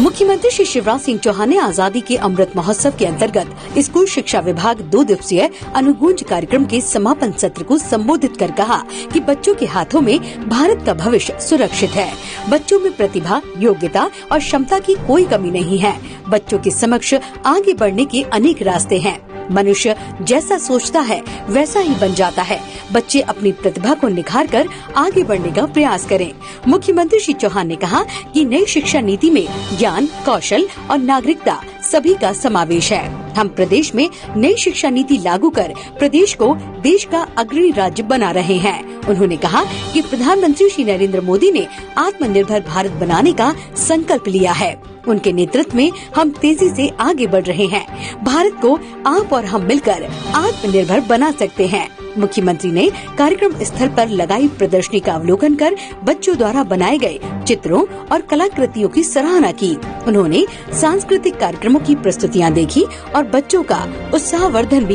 मुख्यमंत्री श्री शिवराज सिंह चौहान ने आज़ादी के अमृत महोत्सव के अंतर्गत स्कूल शिक्षा विभाग दो दिवसीय अनुगूंज कार्यक्रम के समापन सत्र को संबोधित कर कहा कि बच्चों के हाथों में भारत का भविष्य सुरक्षित है। बच्चों में प्रतिभा, योग्यता और क्षमता की कोई कमी नहीं है। बच्चों के समक्ष आगे बढ़ने के अनेक रास्ते हैं। मनुष्य जैसा सोचता है, वैसा ही बन जाता है। बच्चे अपनी प्रतिभा को निखार कर आगे बढ़ने का प्रयास करें। मुख्यमंत्री श्री चौहान ने कहा कि नई शिक्षा नीति में ज्ञान कौशल और नागरिकता सभी का समावेश है। हम प्रदेश में नई शिक्षा नीति लागू कर प्रदेश को देश का अग्रणी राज्य बना रहे हैं। उन्होंने कहा कि प्रधानमंत्री श्री नरेंद्र मोदी ने आत्मनिर्भर भारत बनाने का संकल्प लिया है। उनके नेतृत्व में हम तेज़ी से आगे बढ़ रहे हैं। भारत को आप और हम मिलकर आत्मनिर्भर बना सकते हैं। मुख्यमंत्री ने कार्यक्रम स्थल पर लगाई प्रदर्शनी का अवलोकन कर बच्चों द्वारा बनाए गए चित्रों और कलाकृतियों की सराहना की। उन्होंने सांस्कृतिक कार्यक्रमों की प्रस्तुतियाँ देखी और बच्चों का उत्साहवर्धन भी